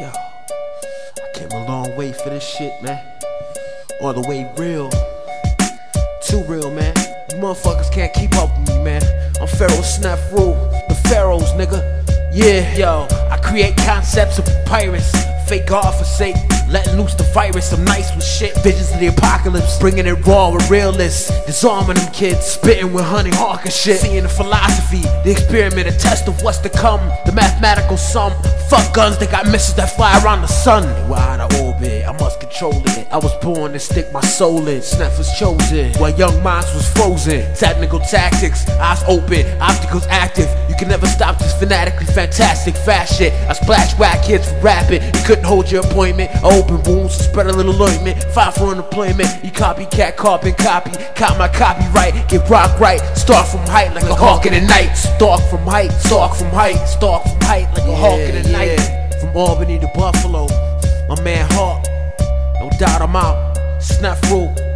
Yo, I came a long way for this shit, man. All the way real. Too real, man. You motherfuckers can't keep up with me, man. I'm Pharaoh Snefru, the Pharaohs, nigga. Yeah, yo, I create concepts of pirates. Fake God for sake, letting loose the virus. I'm nice with shit. Visions of the apocalypse, bringing it raw with realists. Disarming them kids, spitting with honey hawk and shit. Seeing the philosophy, the experiment, a test of what's to come. The mathematical sum. Fuck guns, they got missiles that fly around the sun. We're I must control it. I was born to stick my soul in. Snap was chosen, while young minds was frozen. Technical tactics, eyes open, obstacles active. You can never stop this fanatically fantastic fast shit. I splash whack kids for rapping. You couldn't hold your appointment. I open wounds, spread a little ointment. Fight for unemployment. You copycat, carbon copy. Cop my copyright, get rock right. Start from height like a hawk in the night. Stalk from height, stalk from height, stalk from height like a hawk in the night. From Albany to Buffalo, my man Doubt I'm out. Snap through.